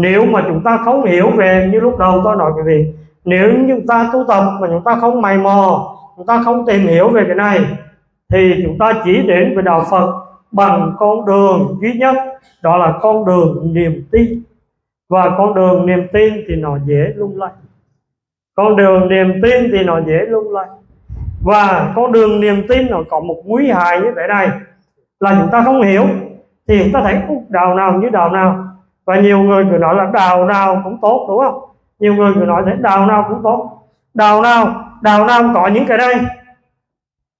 nếu mà chúng ta không hiểu về như lúc đầu tôi nói quý vị, nếu chúng ta tu tập mà chúng ta không mày mò, chúng ta không tìm hiểu về cái này, thì chúng ta chỉ đến với đạo Phật bằng con đường duy nhất, đó là con đường niềm tin. Và con đường niềm tin thì nó dễ lung lay. Con đường niềm tin thì nó dễ lung lay. Và con đường niềm tin nó có một nguy hại như thế này, là chúng ta không hiểu, thì chúng ta thấy đạo nào như đạo nào? Và nhiều người cứ nói là đào nào cũng tốt, đúng không? Nhiều người cứ nói thế, đào nào cũng tốt. Đào nào đào nào có những cái đây.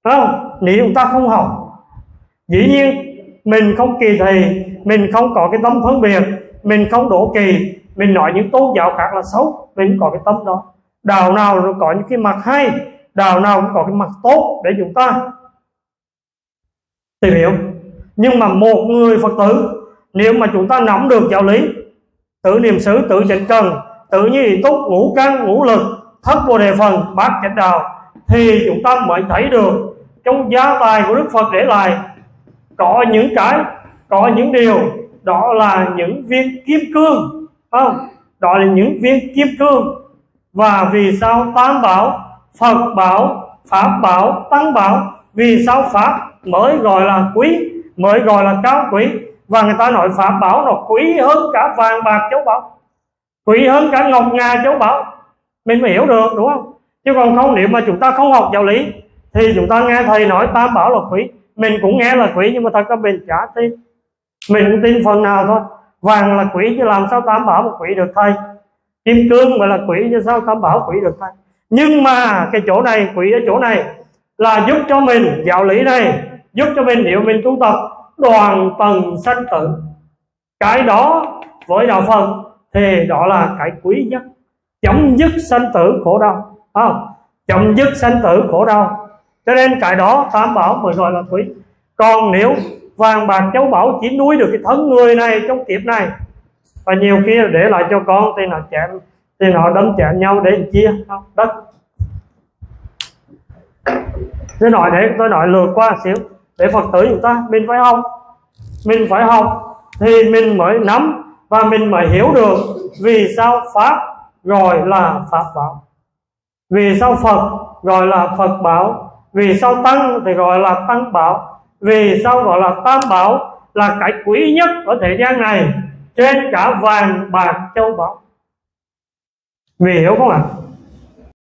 Không? Nếu chúng ta không học, dĩ nhiên mình không kỳ thị, mình không có cái tâm phân biệt, mình không đổ kỳ mình nói những tôn giáo khác là xấu, mình có cái tâm đó. Đào nào nó có những cái mặt hay, đào nào cũng có cái mặt tốt để chúng ta tìm hiểu. Nhưng mà một người phật tử nếu mà chúng ta nắm được giáo lý, tự niệm xứ, tự chánh cần tự như túc, ngũ căn, ngũ lực, thất bồ đề phần, bát chánh đạo, thì chúng ta mới thấy được trong giá tài của đức phật để lại, có những cái, có những điều, đó là những viên kim cương không? Đó là những viên kim cương. Và vì sao tam bảo, phật bảo, pháp bảo, tăng bảo, vì sao pháp mới gọi là quý, mới gọi là cao quý? Và người ta nói pháp bảo nó quý hơn cả vàng bạc châu báu, quý hơn cả ngọc ngà châu báu. Mình mới hiểu được, đúng không? Chứ còn không, nếu mà chúng ta không học giáo lý, thì chúng ta nghe thầy nói tam bảo là quý. Mình cũng nghe là quý, nhưng mà thật ra mình chả tin. Mình cũng tin phần nào thôi. Vàng là quý, chứ làm sao tam bảo một quý được thầy? Kim cương mà là quý, chứ sao tam bảo quý được thầy? Nhưng mà cái chỗ này, quý ở chỗ này là giúp cho mình giáo lý này, giúp cho mình hiểu, mình tu tập đoàn tầng sanh tử. Cái đó với đạo phật thì đó là cái quý nhất chấm dứt sanh tử khổ đau. Không? Chấm dứt sanh tử khổ đau. Cho nên cái đó tam bảo mới gọi là quý. Còn nếu vàng bạc châu bảo chỉ nuôi được cái thân người này trong kiếp này và nhiều khi để lại cho con thì nó chạm, thì nó đâm chạm nhau để chia đất. Tôi nói để tôi nói lượt qua xíu. Để phật tử chúng ta mình phải không? Mình phải học thì mình mới nắm và mình mới hiểu được vì sao pháp gọi là pháp bảo. Vì sao phật gọi là phật bảo? Vì sao tăng thì gọi là tăng bảo? Vì sao gọi là tam bảo là cái quý nhất ở thế gian này? Trên cả vàng bạc châu bảo vì hiểu không ạ? à?